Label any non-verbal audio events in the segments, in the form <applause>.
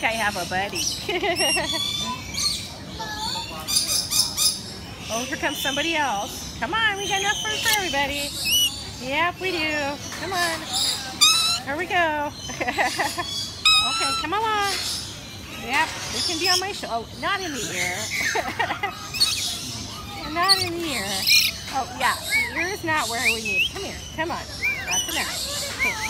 think I have a buddy. <laughs> oh, here comes somebody else. Come on, we got enough food for everybody. Yep, we do. Come on. Here we go. <laughs> okay, come along. Yep, they can be on my show. Oh, not in the ear. <laughs> not in the ear. Oh, yeah, the ear is not where we need it. Come here. Come on. That's enough.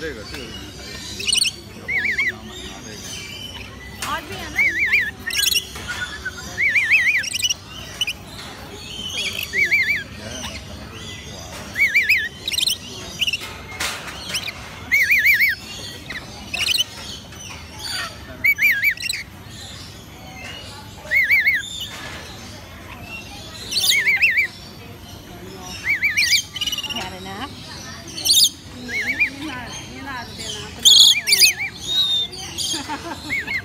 这个，这个要不不想买，拿这个。啊，这样的。enough. Ha ha ha!